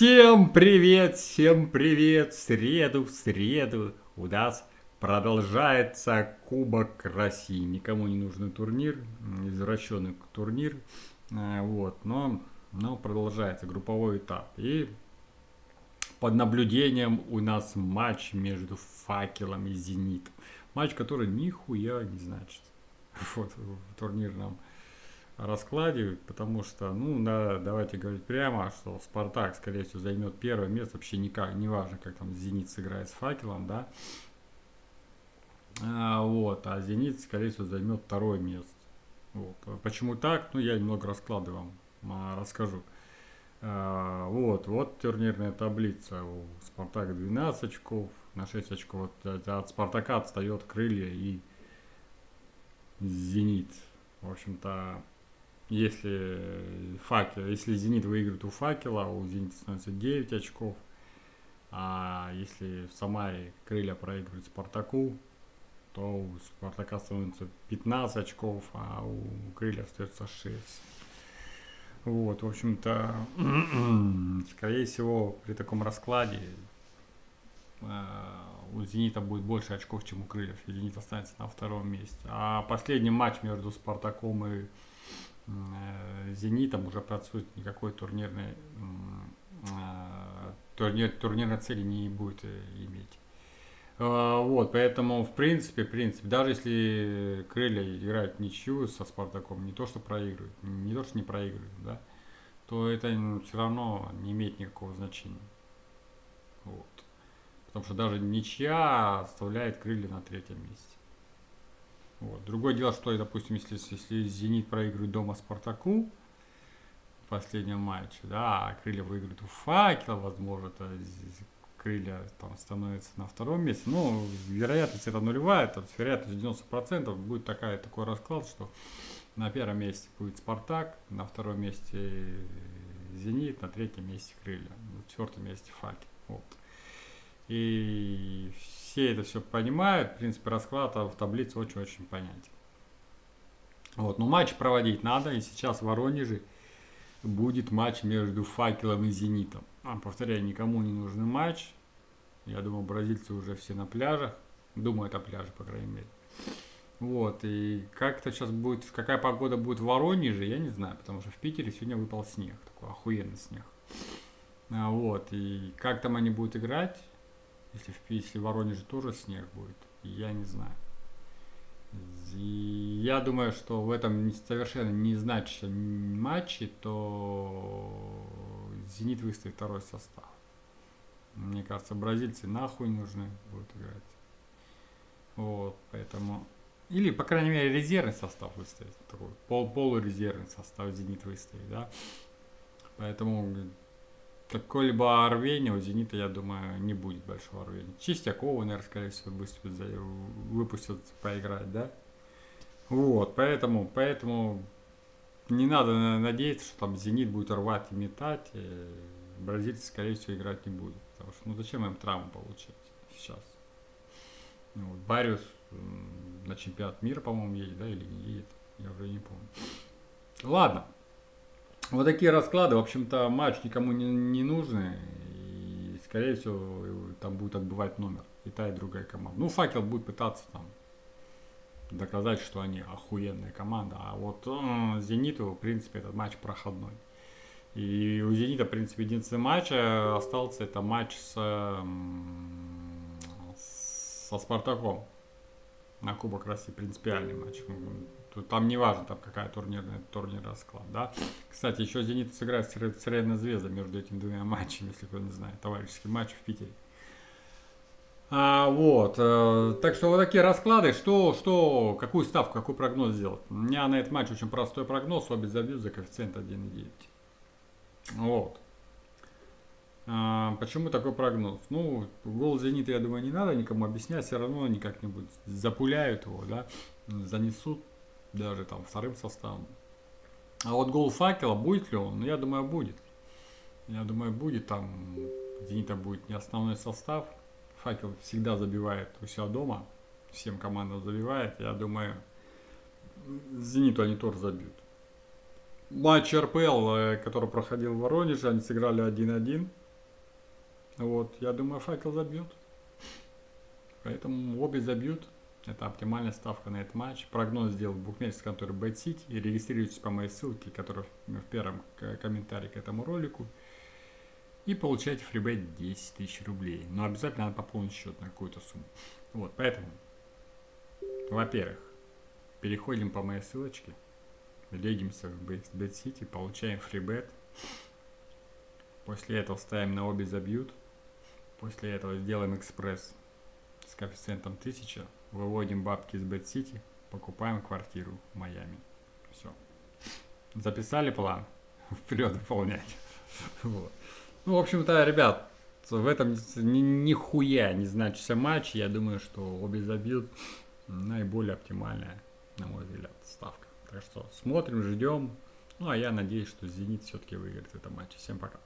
Всем привет, всем привет! В среду, в среду у нас продолжается Кубок России. Никому не нужный турнир, извращенный турнир. А, вот, но, но продолжается групповой этап. И под наблюдением у нас матч между Факелом и Зенитом. Матч, который нихуя не значит вот, в турнирном раскладе, потому что, ну, да, давайте говорить прямо, что Спартак, скорее всего, займет первое место, вообще никак, не важно, как там Зенит сыграет с Факелом, да, а, вот, а Зенит, скорее всего, займет второе место. Вот. Почему так? Ну, я немного расклады вам а, расскажу. А, вот, вот турнирная таблица. У Спартака 12 очков, на 6 очков. От, от Спартака отстает Крылья и Зенит. В общем-то, если факел, если Зенит выиграет у факела, у Зенита становится 9 очков. А если в Самаре крылья проигрывают Спартаку, то у Спартака становится 15 очков, а у крылья остается 6. Вот, в общем-то, скорее всего, при таком раскладе э, у Зенита будет больше очков, чем у Крыльев, и Зенит останется на втором месте. А последний матч между Спартаком и э, Зенитом уже працует никакой турнирной, э, турнир, турнирной цели не будет иметь. А, вот, поэтому, в принципе, в принципе, даже если крылья играют ничью со Спартаком, не то, что проигрывают, не то, что не проигрывают, да, то это все равно не имеет никакого значения. Вот. Потому что даже ничья оставляет крылья на третьем месте. Другое дело, что, допустим, если, если Зенит проигрывает дома Спартаку в последнем матче, да, а крылья выиграют у Факела, возможно, это крылья там становятся на втором месте. Ну, вероятность это нулевая, то есть вероятность 90% будет такая, такой расклад, что на первом месте будет Спартак, на втором месте Зенит, на третьем месте Крылья, на четвертом месте Факел. Вот. И все это все понимают, в принципе, расклад в таблице очень-очень понятен. Вот, но матч проводить надо, и сейчас в Воронеже будет матч между Факелом и Зенитом. А, повторяю, никому не нужный матч. Я думаю, бразильцы уже все на пляжах. Думают о пляже, по крайней мере. Вот, и как это сейчас будет, какая погода будет в Воронеже, я не знаю, потому что в Питере сегодня выпал снег, такой охуенный снег. А, вот, и как там они будут играть, если в, если в Воронеже тоже снег будет, я не знаю. Я думаю, что в этом совершенно не значащем матче, то Зенит выставит второй состав. Мне кажется, бразильцы нахуй нужны будут играть. Вот, поэтому... Или, по крайней мере, резервный состав выставить. Такой пол полурезервный состав Зенит выставить, да. Поэтому какое-либо рвения у Зенита, я думаю, не будет большого рвения. Чистякова, наверное, скорее всего, выступит за, выпустят поиграть, да. Вот, поэтому, поэтому не надо надеяться, что там Зенит будет рвать и метать. И бразильцы, скорее всего, играть не будут. Потому что, ну зачем им травму получать сейчас? Ну, вот, Бариус на чемпионат мира, по-моему, едет, да, или не едет, я уже не помню. Ладно. Вот такие расклады. В общем-то, матч никому не, не нужный. И, скорее всего, там будет отбывать номер. И та, и другая команда. Ну, факел будет пытаться там доказать, что они охуенная команда. А вот э, Зениту, в принципе, этот матч проходной. И у Зенита, в принципе, единственный матч э, остался, это матч с, со Спартаком на Кубок России, принципиальный матч. Там не важно, там какая турнирная турнир расклад, да. Кстати, еще Зенит сыграет с Средной Звездой между этими двумя матчами, если кто не знает, товарищеский матч в Питере. А, вот, э, так что вот такие расклады, что, что, какую ставку, какой прогноз сделать. У меня на этот матч очень простой прогноз, обе забьют за коэффициент 1,9. Вот. А, почему такой прогноз? Ну, гол Зенита, я думаю, не надо никому объяснять, все равно они как-нибудь запуляют его, да, занесут даже там вторым составом. А вот гол Факела, будет ли он? Ну, я думаю, будет. Я думаю, будет там, Зенита будет не основной состав, Факел всегда забивает у себя дома, всем командам забивает. Я думаю, Зениту они тоже забьют. Матч РПЛ, э, который проходил в Воронеже, они сыграли 1-1. Вот, я думаю, факел забьют. Поэтому обе забьют. Это оптимальная ставка на этот матч. Прогноз сделал букмекерской конторы Bad City. И регистрируйтесь по моей ссылке, которая в первом комментарии к этому ролику. И получайте фрибет 10 тысяч рублей. Но обязательно надо пополнить счет на какую-то сумму. Вот, поэтому, во-первых, переходим по моей ссылочке. Легимся в Bad City, получаем фрибет. После этого ставим на обе забьют. После этого сделаем экспресс с коэффициентом 1000, выводим бабки из Bad City, покупаем квартиру в Майами. Все. Записали план? Вперед выполнять. Вот. Ну, в общем-то, ребят, в этом ни, нихуя не значится матч. Я думаю, что обе забьют наиболее оптимальная, на мой взгляд, ставка. Так что смотрим, ждем. Ну, а я надеюсь, что Зенит все-таки выиграет в этом матче. Всем пока.